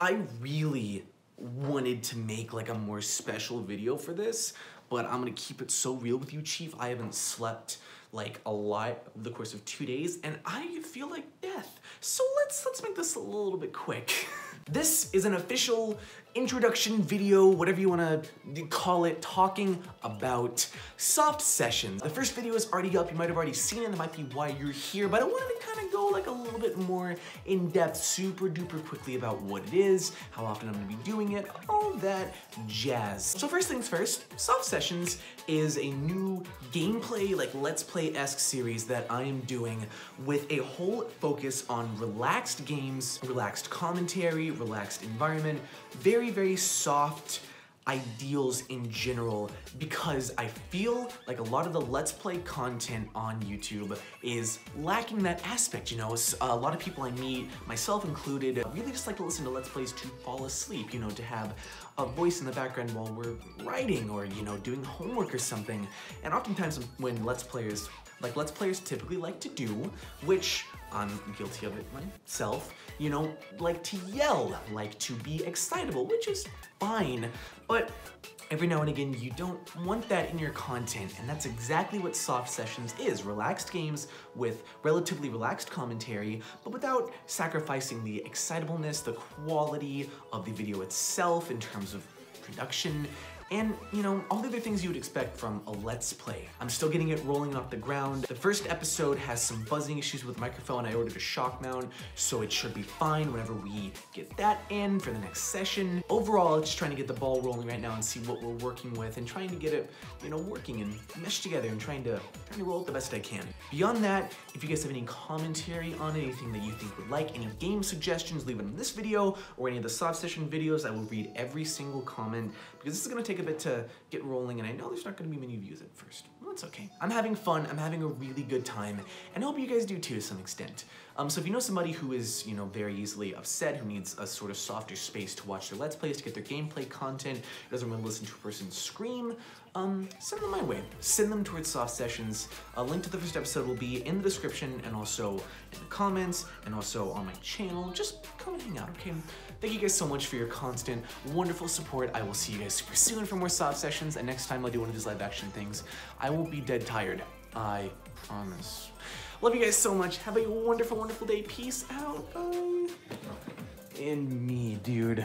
I really wanted to make like a more special video for this, but I'm gonna keep it so real with you, Chief. I haven't slept like a lot over the course of two days, and I feel like death. So let's let's make this a little bit quick. this is an official introduction video, whatever you wanna call it, talking about soft sessions. The first video is already up, you might have already seen it, that might be why you're here, but I wanted to kind of go like a little bit more in depth, super duper quickly about what it is, how often I'm gonna be doing it, all that jazz. So first things first, soft sessions is a new gameplay, like let's play-esque series that I am doing with a whole focus on relaxed games, relaxed commentary, relaxed environment, very, very soft, ideals in general because I feel like a lot of the Let's Play content on YouTube is lacking that aspect, you know? A lot of people I meet, myself included, uh, really just like to listen to Let's Plays to fall asleep, you know, to have a voice in the background while we're writing or, you know, doing homework or something. And oftentimes when Let's Players, like Let's Players typically like to do, which I'm guilty of it myself, you know, like to yell, like to be excitable, which is fine, but every now and again you don't want that in your content and that's exactly what soft sessions is relaxed games with relatively relaxed commentary but without sacrificing the excitableness the quality of the video itself in terms of production and, you know, all the other things you would expect from a Let's Play. I'm still getting it rolling off the ground. The first episode has some buzzing issues with the microphone. I ordered a shock mount, so it should be fine whenever we get that in for the next session. Overall, just trying to get the ball rolling right now and see what we're working with and trying to get it, you know, working and meshed together and trying to, trying to roll it the best I can. Beyond that, if you guys have any commentary on anything that you think would like, any game suggestions, leave it in this video or any of the soft session videos. I will read every single comment because this is gonna take take a bit to get rolling, and I know there's not gonna be many views at first. Well, it's okay. I'm having fun, I'm having a really good time, and I hope you guys do too to some extent. Um, so if you know somebody who is, you know, very easily upset, who needs a sort of softer space to watch their Let's Plays, to get their gameplay content, doesn't want to listen to a person scream, um, send them my way. Send them towards soft sessions. A link to the first episode will be in the description and also in the comments and also on my channel. Just come and hang out, okay? Thank you guys so much for your constant, wonderful support. I will see you guys super soon for more soft sessions, and next time I do one of these live action things, I won't be dead tired. I promise. Love you guys so much. Have a wonderful, wonderful day. Peace out. Bye. And me, dude.